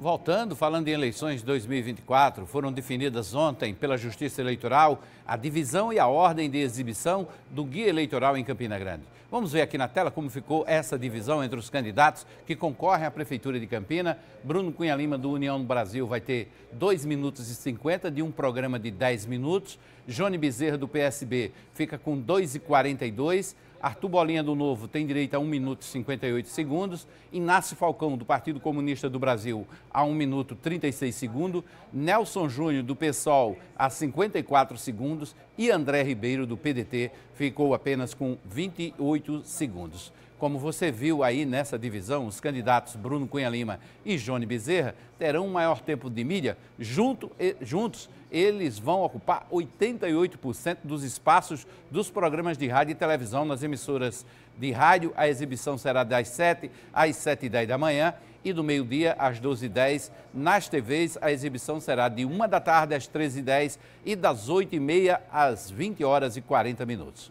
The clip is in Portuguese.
Voltando, falando em eleições de 2024, foram definidas ontem pela Justiça Eleitoral a divisão e a ordem de exibição do guia eleitoral em Campina Grande. Vamos ver aqui na tela como ficou essa divisão entre os candidatos que concorrem à Prefeitura de Campina. Bruno Cunha Lima, do União do Brasil, vai ter 2 minutos e 50 de um programa de 10 minutos. Johnny Bezerra, do PSB, fica com 2 e 42. Arthur Bolinha do Novo tem direito a 1 minuto e 58 segundos. Inácio Falcão, do Partido Comunista do Brasil, a 1 minuto e 36 segundos. Nelson Júnior, do PSOL, a 54 segundos. E André Ribeiro, do PDT, ficou apenas com 28 segundos. Como você viu aí nessa divisão, os candidatos Bruno Cunha Lima e Johnny Bezerra terão um maior tempo de mídia. Junto, juntos, eles vão ocupar 88% dos espaços dos programas de rádio e televisão nas emissoras de rádio. A exibição será das 7 às 7h10 da manhã e do meio-dia às 12h10. Nas TVs, a exibição será de 1 da tarde às 13h10 e das 8h30 às 20 horas e 40 minutos.